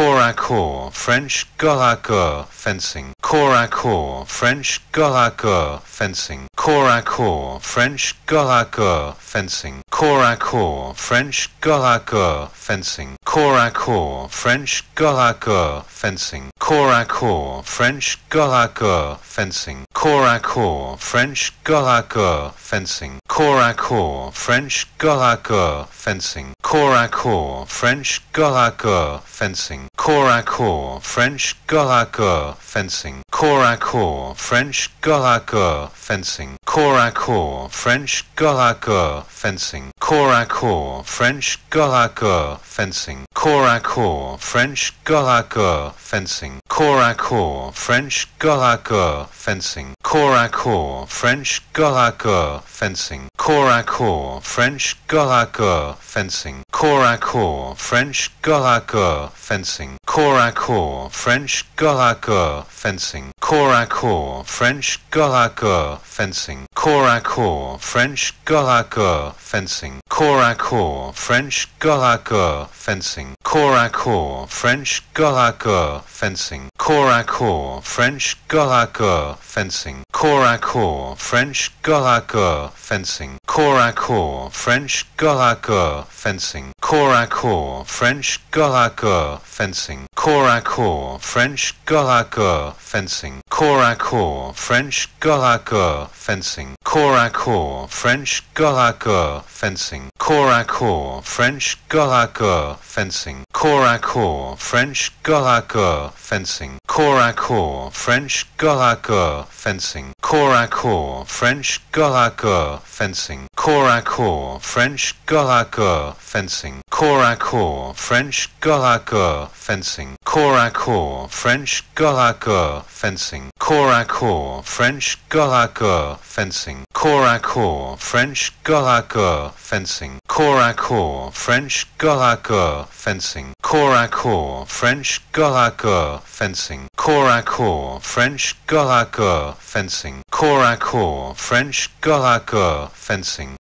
Corps à corps, French corps à corps, fencing. Corps à corps, French corps à corps, fencing. Corps à corps, French corps à corps, fencing. Corps à corps, French corps à corps, fencing. Corps à corps, French corps à corps, fencing. Corps à corps, French corps à corps, fencing. Corps à corps, French corps à corps, fencing. Corps à corps, French corps à corps, fencing. Corps à corps, French corps à corps, fencing. Corps à corps, French corps à corps, fencing. Corps à corps, French corps à corps, fencing. Corps à corps, French corps à corps, fencing. Corps à corps, French corps à corps, fencing. Corps à corps, French corps à corps, fencing. Corps à corps, French corps à corps, fencing. Corps à corps, French corps à corps, fencing. Corps à corps, French corps à corps fencing. Corps à corps, French corps à corps fencing. Corps à corps, French corps à corps, fencing. Corps à corps, French corps à corps, fencing. Corps à corps, French corps à corps, fencing. Corps à corps, French corps à corps, fencing. Corps à corps, French corps à corps, fencing. Corps à corps, French corps à corps, fencing. Corps à corps, French corps à corps, fencing. Corps à corps, French corps à corps, fencing. Corps à corps, French corps à corps, fencing. Corps à corps, French corps à corps, fencing. Corps à corps, French corps à corps, fencing. Corps à corps, French corps à corps, fencing. Corps à corps, French corps à corps, fencing. Corps à corps, French corps à corps, fencing. Corps à corps, French corps à corps, fencing. Corps à corps, French corps à corps, fencing. Corps à corps, French corps à corps, fencing. Corps à corps, French corps à corps, fencing. Corps à corps, French corps à corps, fencing. Corps à corps, French corps à corps, fencing. Corps à corps, French corps à corps, fencing. Corps à corps, French corps à corps, fencing. Corps à corps, French corps à corps, fencing. Corps à corps, French corps à corps, fencing. Corps à corps, French corps à corps, fencing.